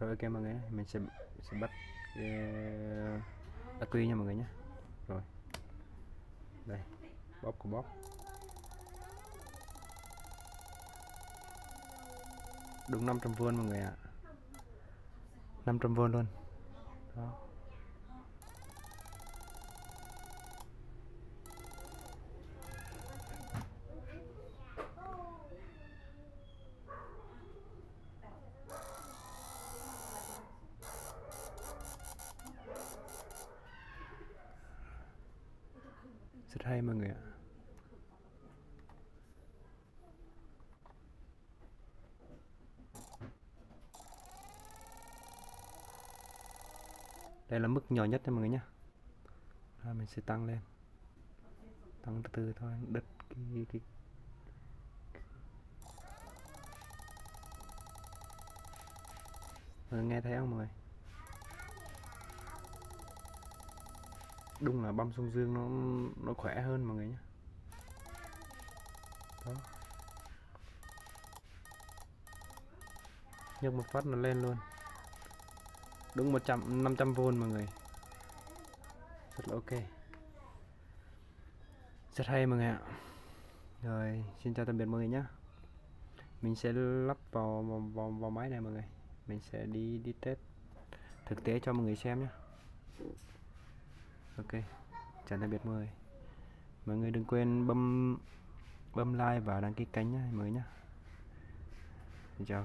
rồi, ok mọi người nhé. mình sẽ sẽ bắt cái ờ, ắc quy nha mọi người nhé. Rồi. Đây, bóp của bóp. Đúng 500V mọi người ạ. À. 500V luôn. Đó. Rất hay mọi người ạ. Đây là mức nhỏ nhất nha mọi người nhé Rồi mình sẽ tăng lên. Tăng từ từ thôi đứt cái, cái. Mọi người nghe thấy không mọi người? Đúng là băm sông dương nó nó khỏe hơn mọi người nhé. Đó. Nhấc một phát nó lên luôn. Đúng 100 500V mọi người. Rất là ok. Rất hay mọi người ạ. Rồi xin chào tạm biệt mọi người nhé. Mình sẽ lắp vào vào, vào, vào máy này mọi người. Mình sẽ đi đi test thực tế cho mọi người xem nhé ok, chào tạm biệt mọi người. Mọi người đừng quên bấm bấm like và đăng ký kênh nhé mới nhá. Nhé xin chào.